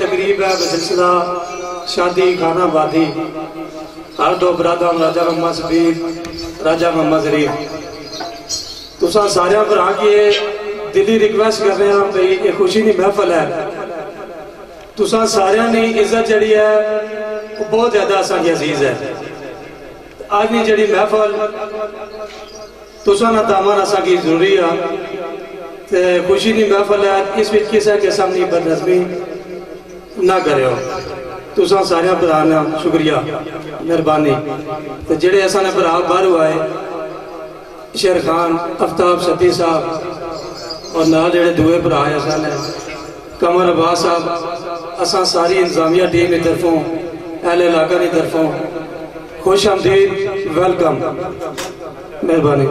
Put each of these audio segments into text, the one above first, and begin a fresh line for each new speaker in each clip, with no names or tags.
تقریب ہے بسلسلہ شادی کھانا بادی ہر دو برادر راجہ محمد سبیر راجہ محمد ظریف۔ تساں سارے بھرا کی دلی ریکویسٹ کر رہے ہیں بھئی یہ خوشی نہیں محفل ہے۔ تساں سارے نے عزت جڑی ہے بہت زیادہ اساں کی عزیز ہے۔ آج نہیں جڑی محفل، تساں نہ دامان اساں کی ضروری ہے خوشی نہیں محفل ہے اس وچ کسے قسم نہیں بدنظمی نہ کرے ہو تساں سارے برانا شکریہ مہربانی تے جڑے اساں نے برا باہر ہوئے شیر خان افتاب ستی صاحب اور نال جڑے دوئے برا ہے نے کمر عباس صاحب اساں ساری انتظامیہ ٹیم کی طرفوں اہل علاقہ کی طرفوں خوش آمدید ویلکم مہربانی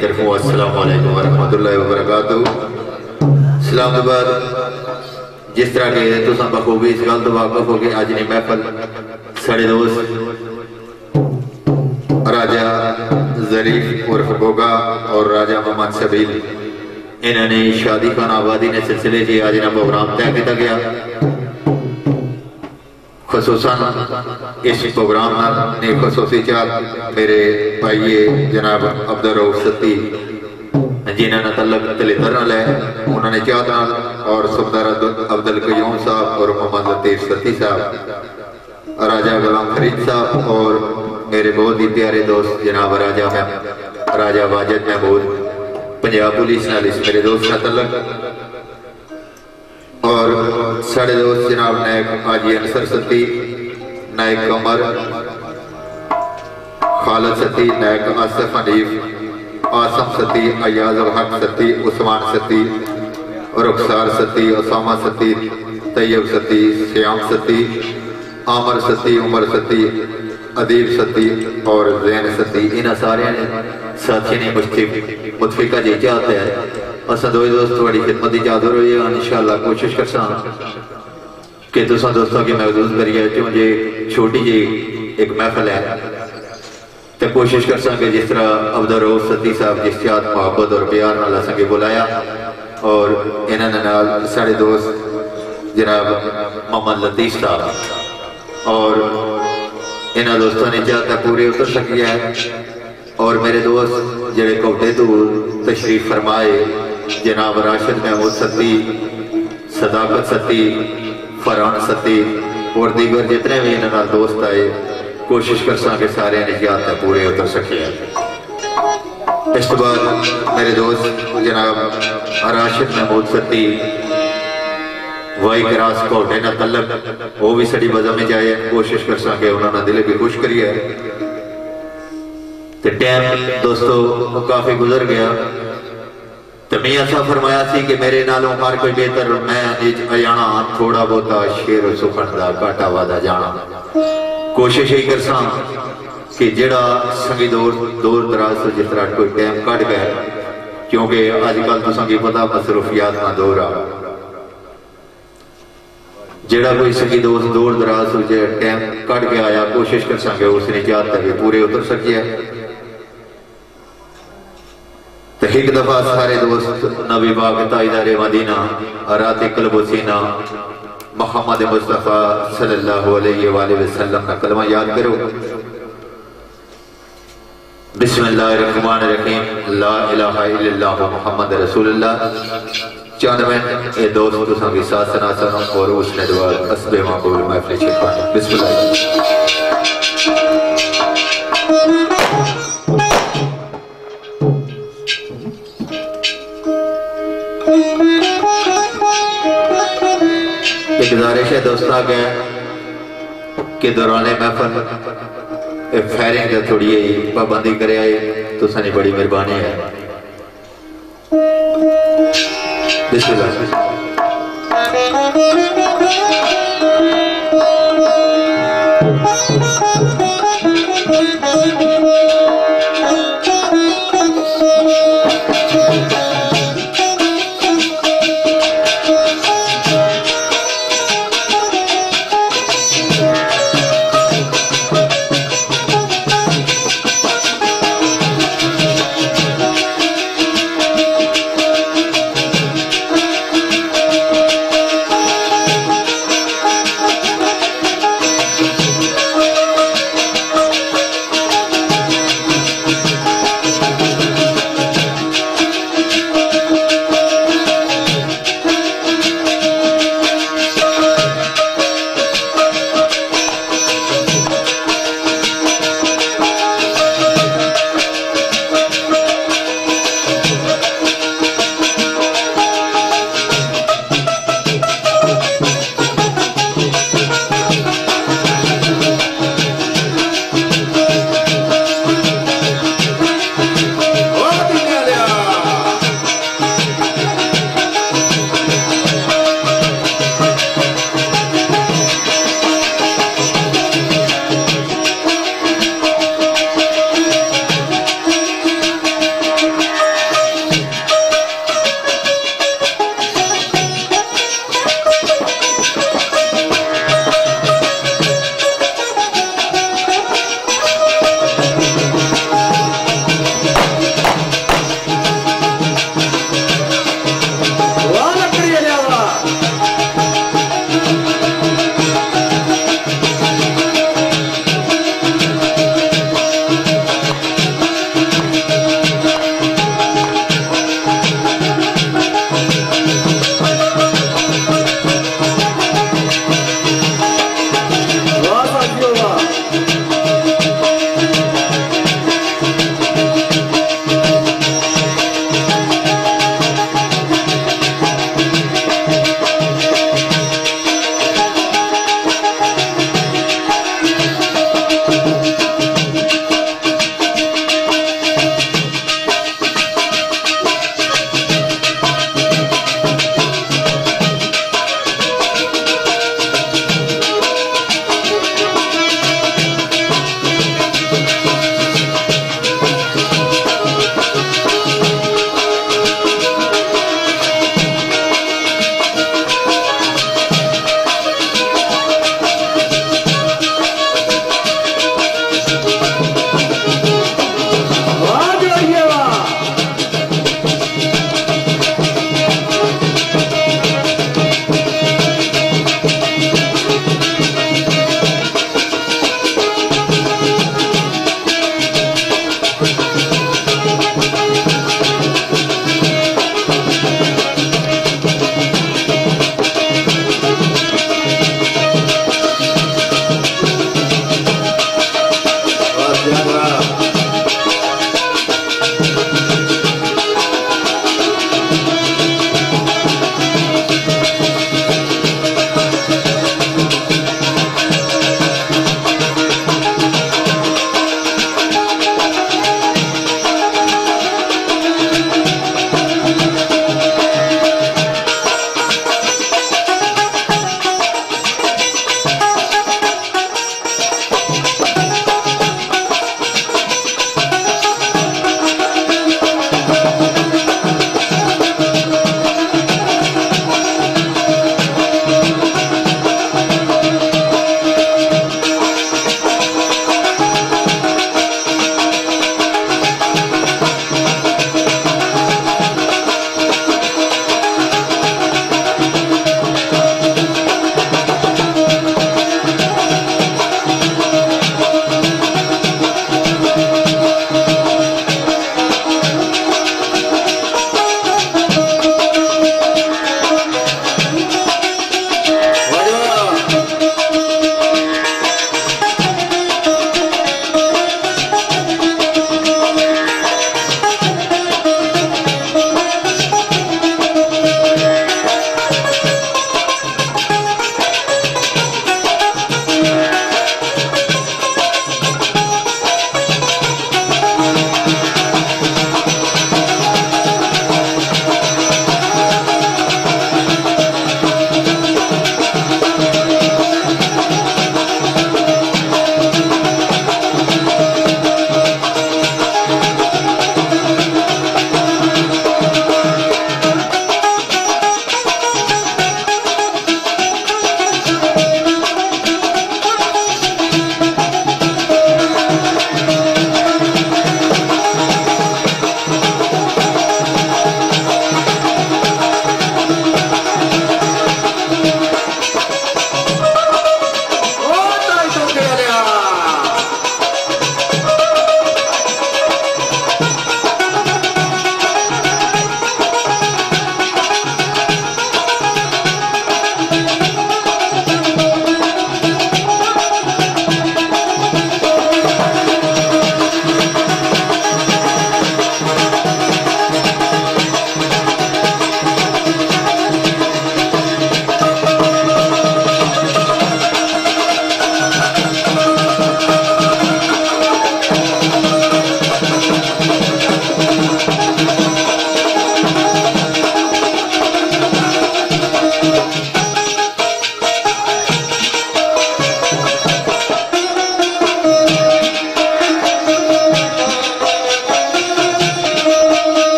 ساری ٹیم طرفوں السلام علیکم ورحمۃ اللہ وبرکاتہ۔ سلام تو بعد جس طرح کہ تو سن بخوبی اس گل تو واقف ہو کے آج نے محفل سڑے دوست راجہ ظریف عرف گوگا اور راجہ محمد سبیل انہوں نے شادی خان آبادی نے سلسلے سے آج نہ پروگرام طے کیا گیا۔ خصوصاً اس پروگرام نے خصوصی چاہ میرے بھائیے جناب عبدالرؤف ستی جنہوں نے تعلق تلیدر نہ لے انہوں نے چاہتا اور سبدار عبدالقیوم صاحب اور محمد لطیف ستی صاحب، راجہ غلام فرید صاحب، اور میرے بہت ہی پیارے دوست جناب راجہ میں راجہ واجد محمود، پنجاب پولیس نال اس میرے دوست کا تعلق۔ اور ساڑھے دوست جناب نائک آجی انصر ستی، نائک کمر خالد ستی، نائک آصف حنیف آسم ستی، ایاز الحق ستی، عثمان ستی، رخسار ستی، اسامہ ستی، طیب ستی، سیام ستی، عامر ستی، عمر ستی عدیب ستی اور زین ستی۔ انہا سارے ساتھی نے متفقہ جی چاہتے ہیں اسا دوئی دوست بڑی خدمت اجازت ہوئی ہے۔ انشاءاللہ کوشش کر سا کہ دوسرا دوستوں کی محدود کریے کہ مجھے چھوٹی جی ایک محفل ہے۔ تو کوشش کر کہ جس طرح عبدالروف ستی صاحب جس محبت اور پیار نالا سنگے بلایا اور انہوں نال دوست جناب محمد لطیف صاحب اور انہوں دوستوں نے چاہتا پورے اتر سکیا ہے اور میرے دوست جڑے کوٹے تو تشریف فرمائے جناب راشد محمود ستی، صداقت ستی فران ستی اور دیگر جتنے بھی انہوں نے دوست آئے، کوشش کر ساں کہ سارے نجات تے پورے اتر سکے۔ اس کے بعد میرے دوست جناب راشد محمود ستی وائی کراس کوٹے نہ تلک وہ بھی سڑی بزا میں جائے، کوشش کر ساں انہوں نے دلے بھی خوش کریے۔ تے ٹیم دوستو، کافی گزر گیا۔ تو میاں صاحب فرمایا سی کہ میرے نالوں ہر کوئی بہتر، میں اج ایانا تھوڑا بہتا شیر و سخن دا کاٹا وادا جانا۔ کوشش ہی کرساں کہ جڑا سنگی دور دور دراز تو جس طرح کوئی ٹائم کٹ گئے، کیونکہ آج کل تو سنگی پتا مصروفیات نہ دور آ۔ جڑا کوئی سنگی دوست دور دراز تو جے ٹائم کٹ گیا آیا، کوشش کر ساں کہ اس نے جات تک پورے اتر سکیا تو ایک دفعہ سارے دوست نبی باغ تائیدار مدینہ رات قلب و سینہ محمد مصطفیٰ صلی اللہ علیہ وآلہ وسلم کا کلمہ یاد کرو۔ بسم اللہ الرحمن الرحیم۔ لا الہ الا اللہ محمد رسول اللہ۔ چاند میں اے دوست تو سنگی ساتھ سنا سنوں اور اس نے دعا اسب معبول محفل شکر بسم اللہ۔ گزارش ہے دوستہ کہ دوران محفل فیرنگ کا تھوڑی پابندی کرے آئے تو سنی بڑی مربانی ہے۔ بسم اللہ۔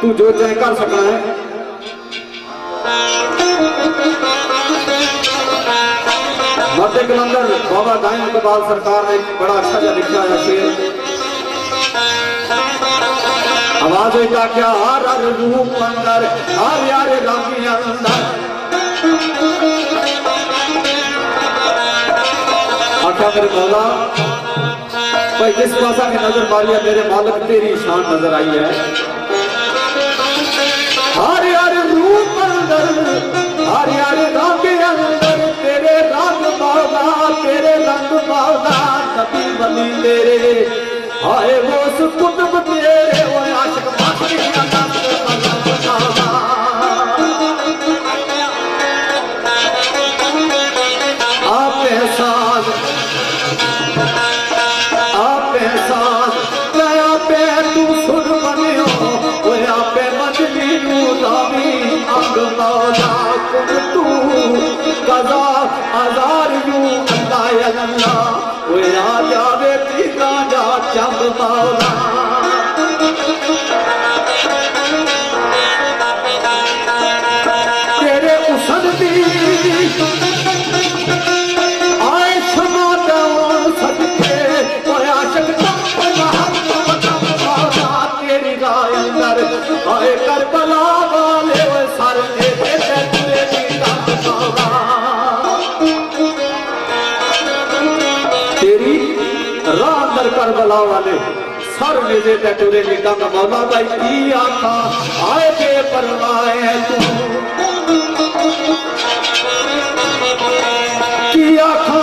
تو جو چاہے کر سکنا ہے۔ مرد کلندر بابا دائم اقبال سرکار نے بڑا اچھا جا لکھا ہے شیر آواز ہوتا کیا ہر ہر روح اندر، ہر یار رامی اندر۔ آقا میرے مولا، بھائی جس پاسا کی نظر ماری ہے میرے مالک، تیری شان نظر آئی ہے۔ روح اندر ہر یار رامی اندر تیرے میرے ٹٹورے لکھا مولا بھائی کی آقا آئے بے پروائے تو۔ کی آقا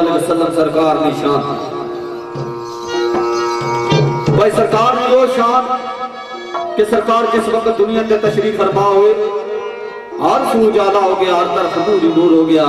علیہ وسلم سرکار کی شان۔ بھائی سرکار کی وہ شان کہ سرکار جس وقت دنیا کے تشریف فرما ہوئے، ہر سو جالا ہو گیا، ہر طرف نور ہو گیا۔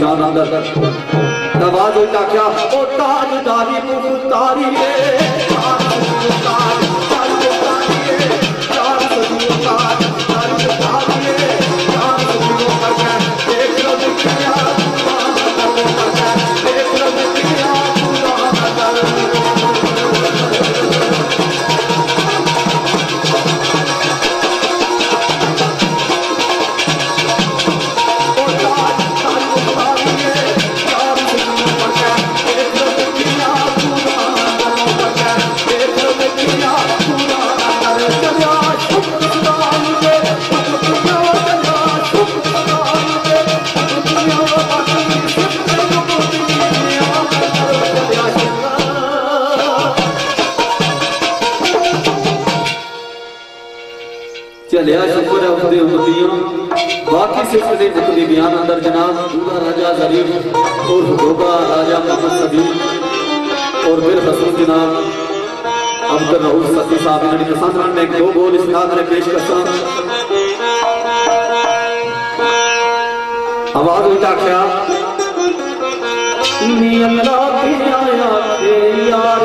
نشان اندر نواز ہوتا کیا؟ اور پھر حسن جناب عبد الرحول ستی صاحب انہوں نے پسند رن میں ایک دو گول اس ناظر میں پیش کرتا آواز اٹھا کیا نی اللہ کی آیا کے یار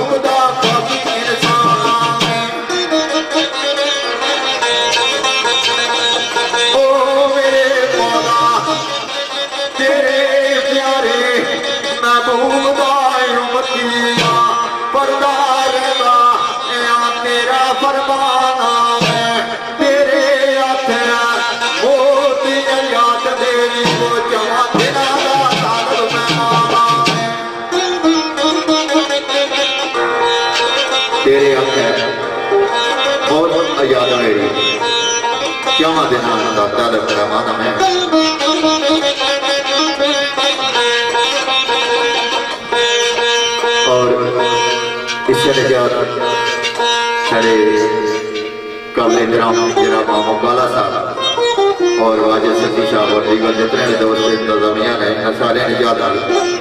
شیامہ دینا ہوں دا طلب شمانم میں
اور اس سے نجات سرے قابل درام جرا ماں مکالا صاحب اور واجہ ستی شاہ اور دیگر جتنے دور سے انتظامیہ نے سارے نجات
آئی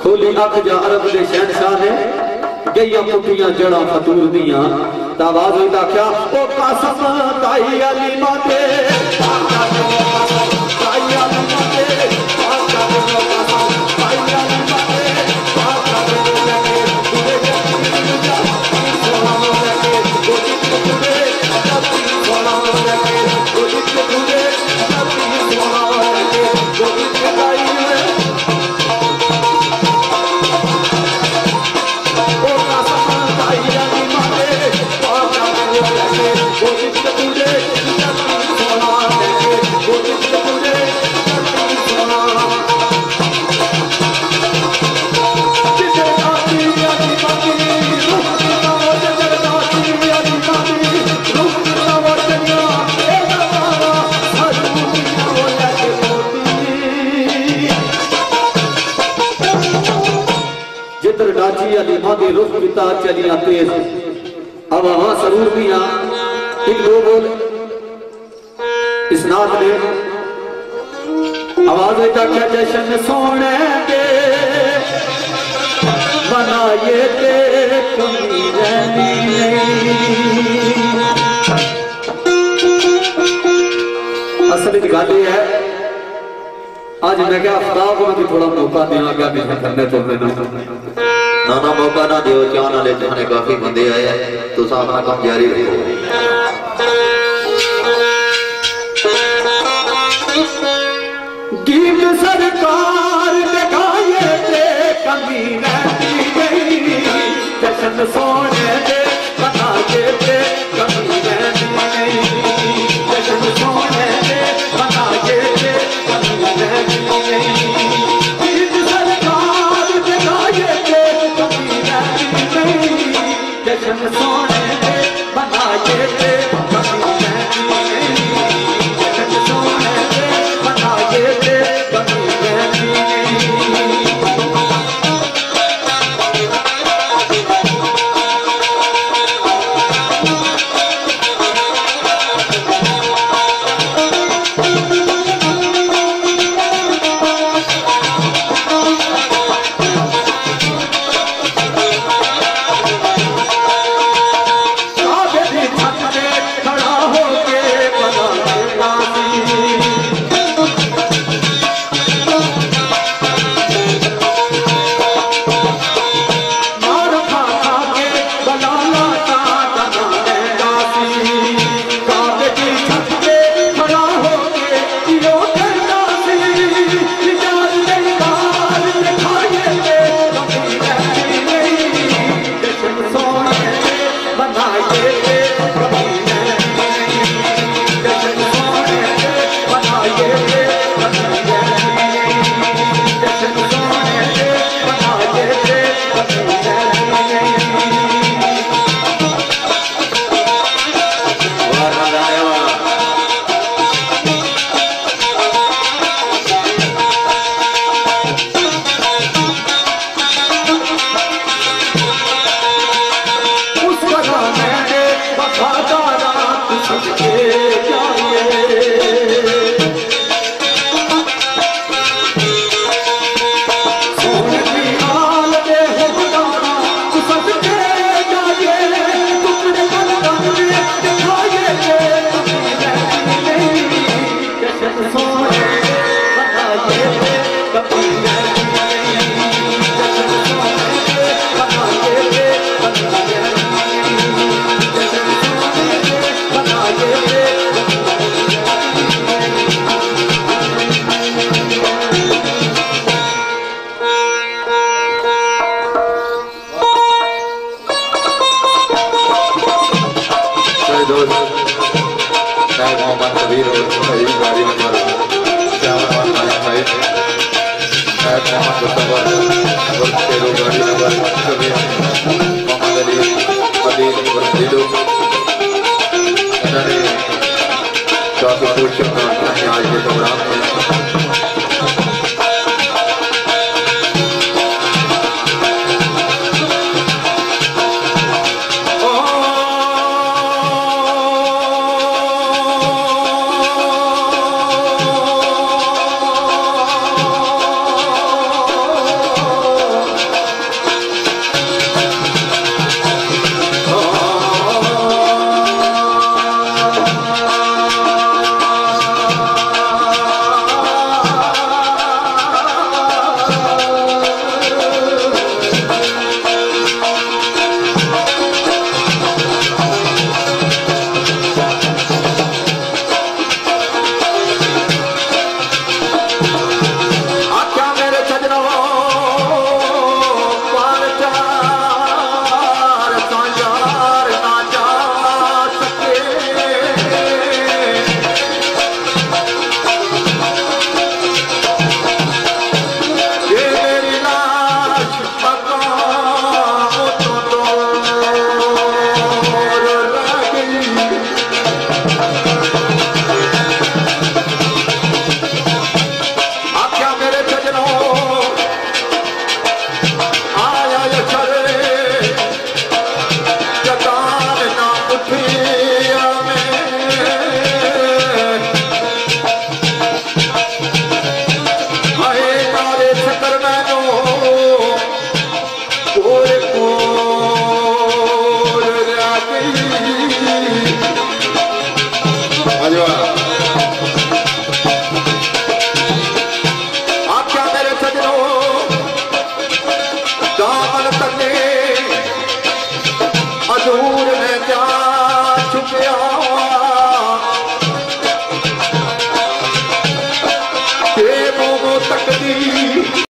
کھولی اکھ جا عرب دے شہنشاہ نے گئیاں پٹیاں جڑا فتور دیاں۔ تا ہوئی دا کیا او قاسم، تائی علی ماتے! مادی رخ کتا چلیاں تیز اب وہاں سرور دیاں ان لوگوں اسناد نے آواز کا کیا جشن سونے دے منائے تے کمی رہنی نہیں۔ اصل گل یہ ہے، آج میں کیا افتاب کو میں تھوڑا موقع دیا گیا، بھی کرنے تو میں
ਨਾਨਾ نانا موقع نہ دیو چان والے جانے کافی بندے آئے تو سامنا کم جاری رکھو
گیت سرکار دکھائے تے کمینہ دی گئی جشن سونے دے بنا کے تے کمینہ دی گئی